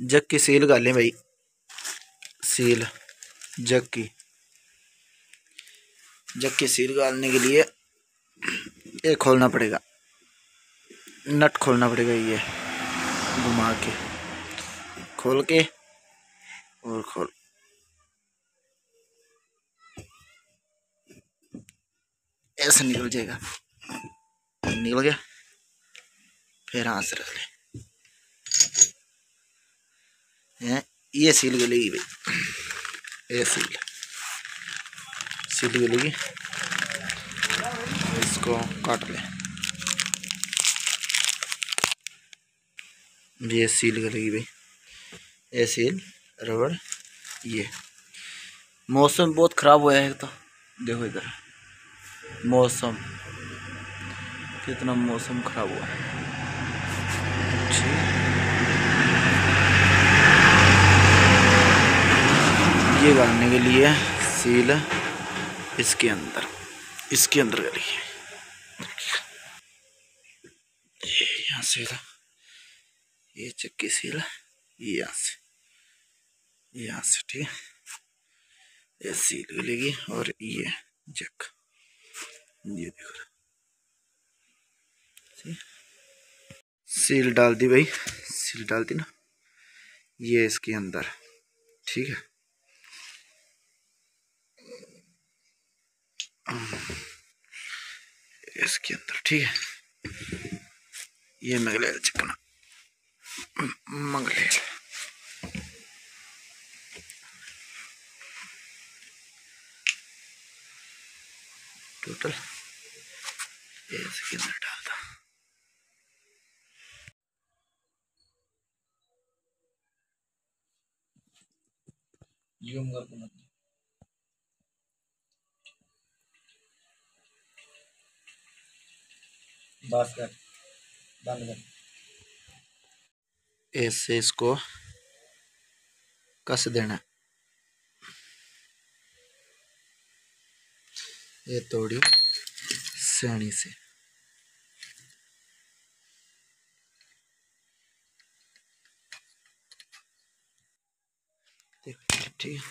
जग की सील गालें भाई। सील जग की। जग की सील गालने के लिए ये खोलना पड़ेगा। नट खोलना पड़ेगा ये, घुमा के। खोल के और खोल। ऐसे निकल जाएगा। निकल गया, फिर हाथ से रख ले। ये सील गलेगी भाई ये सील सील गलेगी इसको काट ले ये सील गलेगी भाई ये सील रबड़ ये मौसम बहुत ख़राब हुआ है तो देखो इधर मौसम कितना मौसम ख़राब हुआ है ये गाड़ने के लिए सील इसके अंदर इसके अंदर गली ये यहाँ से ये चक्की सील यहाँ से यहाँ से, ठीक है? ये सील गलेगी और ये जक ये देखो। सील डाल दी भाई, सील डाल दी ना। ये इसके अंदर, ठीक है? इसके अंदर, ठीक है? ये मंगलेल चिकना। मंगलेल। टोटल ये इसके अंदर डालता जूम कर बस कर बंद कर ऐसे इसको कस देना। ये तोड़ी सैनी से। ठीक